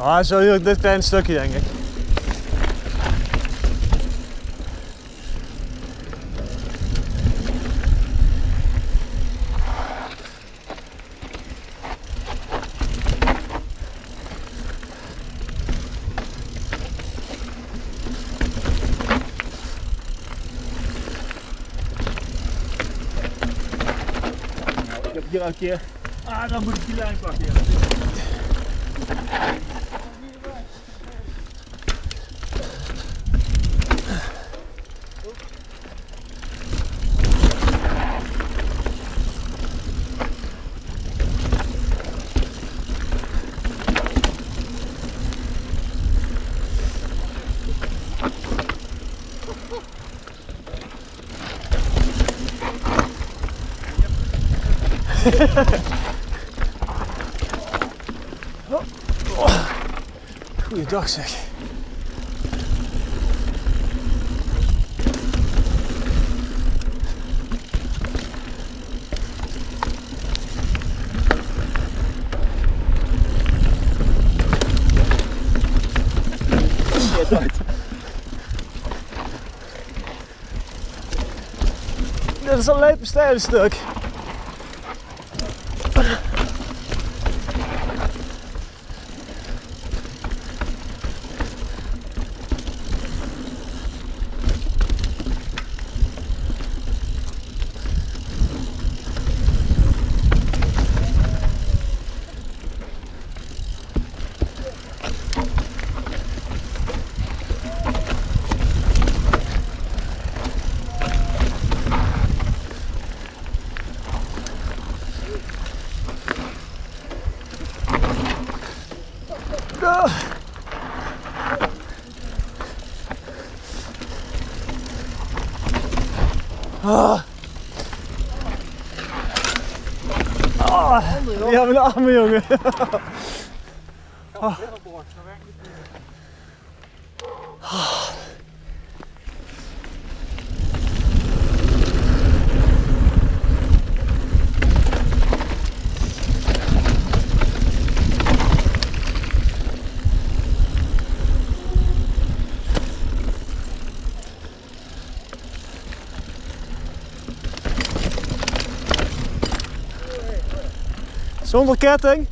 Ah, zo heel dit kleine stukje denk ik. Heb hier een keer. Ah, dan moet ik die lijn pakken. Goeiedag zeg. Dit is een lijpe stijle stuk. Ah. Ah. Ah. Ja, mijn armen jongen. Zonder ketting.